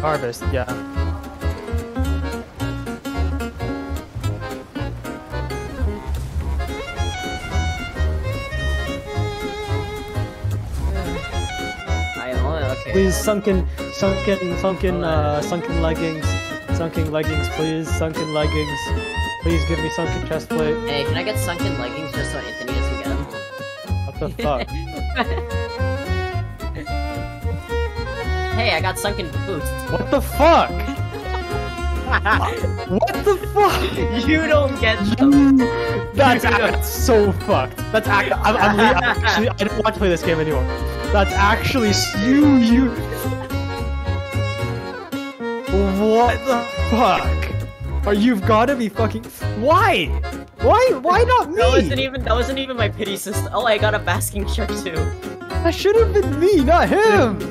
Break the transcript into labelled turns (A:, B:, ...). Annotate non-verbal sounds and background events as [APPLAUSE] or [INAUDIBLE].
A: Harvest, yeah.
B: I only okay.
A: Please, sunken, sunken, sunken, uh, sunken leggings. Sunken leggings, please. Sunken leggings. Please give me sunken chest plate.
B: Hey, can I get sunken leggings just so Anthony doesn't get them?
A: What the fuck? [LAUGHS]
B: Hey, I got sunken boots.
A: what the fuck? [LAUGHS] What the fuck?
B: you don't get them. [LAUGHS]
A: That's, that's so fucked. That's act- I'm, I'm, actually I don't want to play this game anymore. That's actually you you. What the fuck? Are you've got to be fucking? Why? Why? Why not me?
B: That wasn't even that wasn't even my pity system. Oh, I got a basking shark too.
A: That should have been me, not him.